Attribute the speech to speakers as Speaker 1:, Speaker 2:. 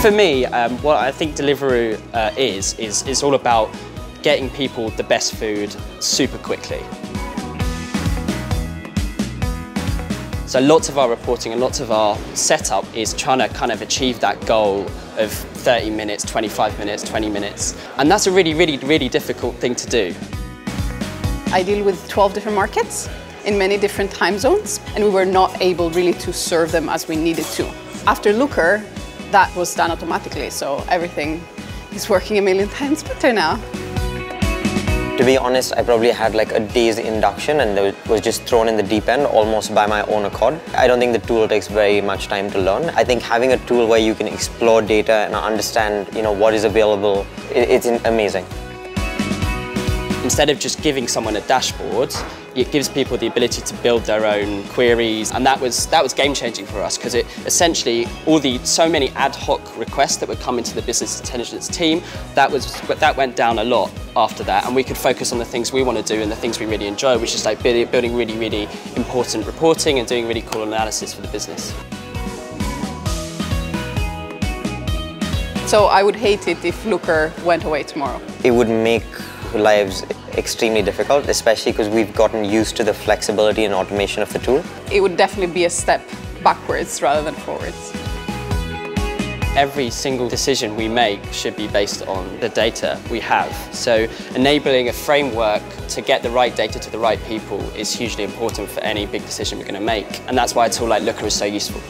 Speaker 1: For me, um, what I think Deliveroo uh, is, is, all about getting people the best food super quickly. So lots of our reporting and lots of our setup is trying to kind of achieve that goal of 30 minutes, 25 minutes, 20 minutes. And that's a really, really, really difficult thing to do.
Speaker 2: I deal with 12 different markets in many different time zones, and we were not able really to serve them as we needed to. After Looker, that was done automatically, so everything is working a million times better now.
Speaker 3: To be honest, I probably had like a day's induction and it was just thrown in the deep end almost by my own accord. I don't think the tool takes very much time to learn. I think having a tool where you can explore data and understand you know, what is available, it's amazing.
Speaker 1: Instead of just giving someone a dashboard, it gives people the ability to build their own queries, and that was that was game changing for us because it essentially all the so many ad hoc requests that would come into the business intelligence team that was that went down a lot after that, and we could focus on the things we want to do and the things we really enjoy, which is like building really really important reporting and doing really cool analysis for the business.
Speaker 2: So I would hate it if Looker went away tomorrow.
Speaker 3: It would make lives extremely difficult, especially because we've gotten used to the flexibility and automation of the tool.
Speaker 2: It would definitely be a step backwards rather than forwards.
Speaker 1: Every single decision we make should be based on the data we have. So enabling a framework to get the right data to the right people is hugely important for any big decision we're going to make. And that's why a tool like Looker is so useful.